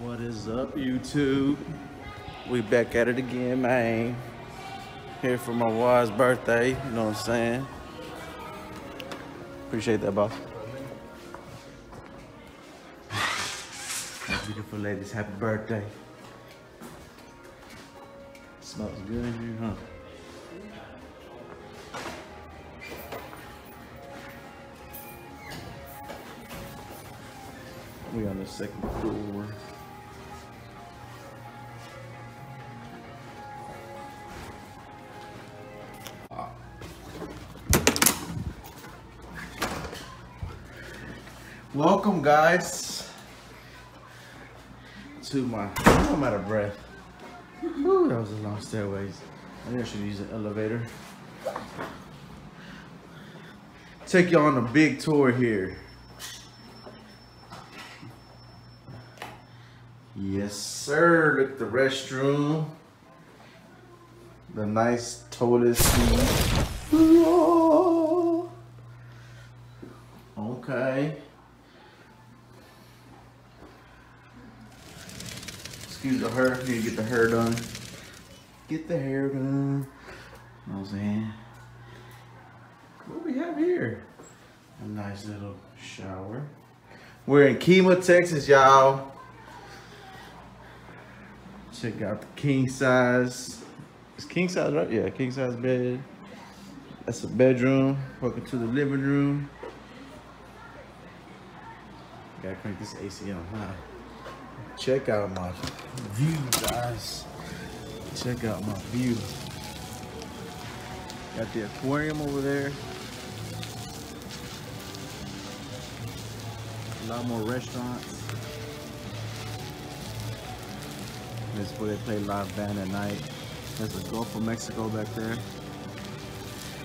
What is up, YouTube? We back at it again, man. Here for my wife's birthday, you know what I'm saying? Appreciate that, boss. Beautiful ladies, happy birthday. Smells good in here, huh? We on the second floor. Welcome, guys, to my. I'm out of breath. Whew, that was a long stairways. I think I should use an elevator. Take you on a big tour here. Yes, sir. Look the restroom. The nice toilet seat. Oh. Okay. Hair. Need to get the hair done. Get the hair done. You know what I'm saying? What we have here? A nice little shower. We're in Kemah, Texas, y'all. Check out the king size. It's king size, right? Yeah, king size bed. That's a bedroom. Welcome to the living room. Gotta crank this AC on high. Check out my view, guys. Check out my view. Got the aquarium over there. A lot more restaurants. This is where they play live band at night. There's the Gulf of Mexico back there.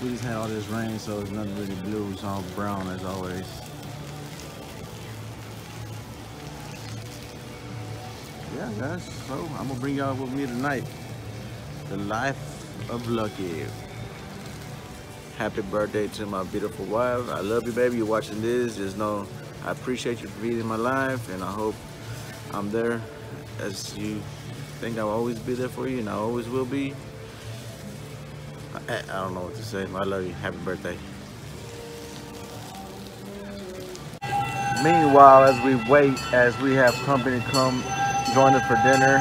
We just had all this rain, so it's nothing really blue. It's all brown as always. Yeah, guys. So I'm gonna bring y'all with me tonight. The life of Lucky. Happy birthday to my beautiful wife. I love you, baby. You're watching this. Just know I appreciate you for being in my life, and I hope I'm there as you think I'll always be there for you, and I always will be. I, I don't know what to say. I love you. Happy birthday. Meanwhile, as we wait, as we have company come join us for dinner,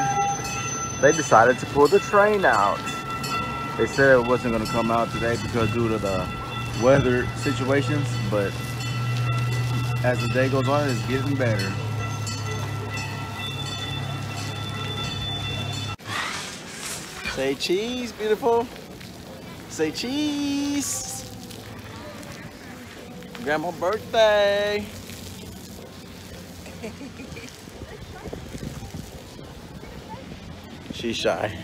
they decided to pull the train out. They said it wasn't going to come out today because due to the weather situations, but as the day goes on, it's getting better. Say cheese, beautiful. Say cheese. Grandma birthday. She's shy.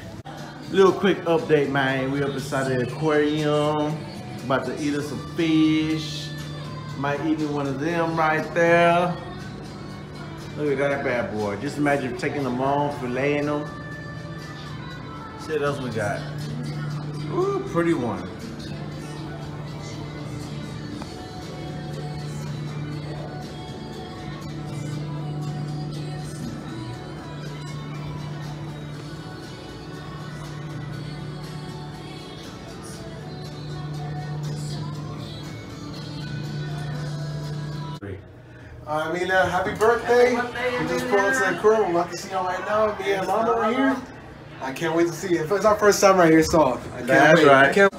Little quick update, man. We up inside the aquarium. About to eat us some fish. Might eat me one of them right there. Look at that bad boy. Just imagine taking them on, filleting them. See what else we got. Ooh, pretty one. I mean, uh, happy birthday. We just pulled into the crew. I'm about to see y'all right now. Me and Mama are here. I can't wait to see it. It's our first time right here, so I can't That's wait. right. I can't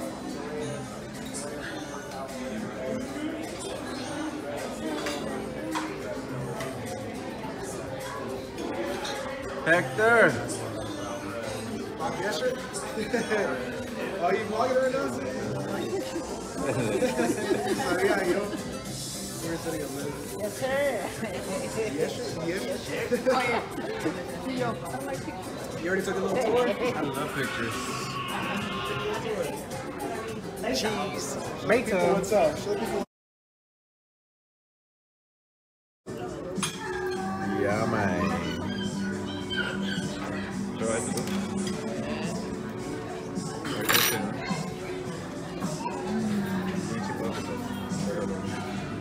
Hector. Are you vlogging right now? Yes, sir. Yes, sir. Yes, sir. Oh, yeah. You already took a little tour? I love pictures. Cheese. People, what's up? Yeah, man.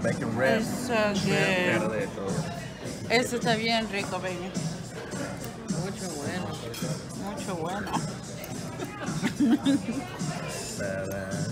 Bacon ribs. Eso está bien rico, baby. Mucho bueno. Mucho bueno. Badass.